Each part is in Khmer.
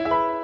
you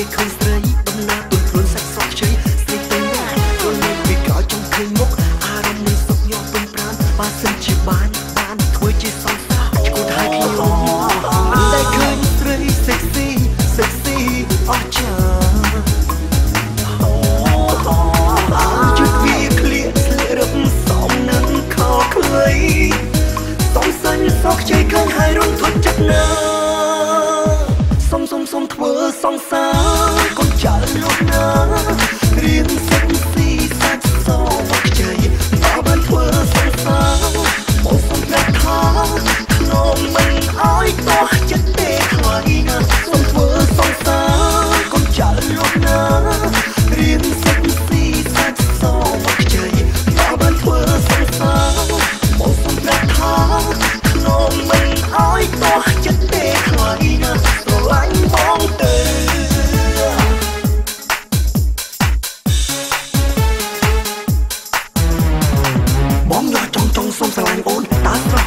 ពេលឃើញស្រីដំណើរទន់ខ្លួនសាច់ស្រស់ជ័យស្រីទៅណាខ្លួននេះពេលក្រោយចង់ឃើញមុខអារម្មណ៍នេះសុខញាប់ពឹងប្រានបើសិនជាបានបានធ្វើជាសង្សារឈួតហើយខ្ញុំតែឃើញស្រី sexy sexy អស់ចាជុតវាឃ្លៀកស្លៀករឹបសមនឹងខោខ្លីសំសាញ់សោកជ័យឃើញហើយរំធត់ចិត្តណាសុំសុំសុំធ្វើសង្សារ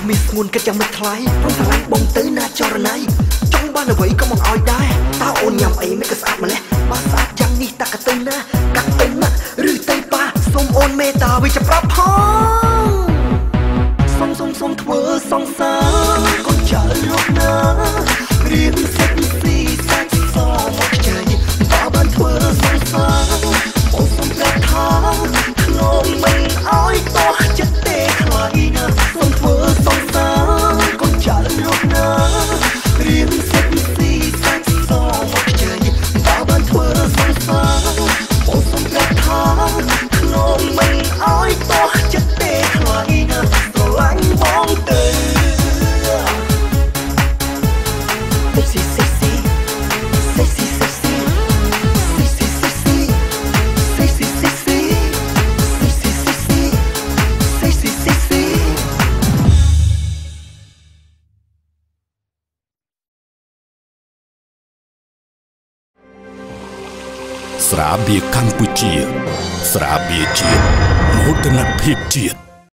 មានស្ងួនគិតយ៉ាងមិនថ្លៃព្រោះស្រឡាញ់បងទៅណាចរណៃចង់បានអ្វីក៏មកឲ្យដែរតើ ស្រាបៀរកម្ពុជា ស្រាបៀរជាតិមោទនភាពជាតិ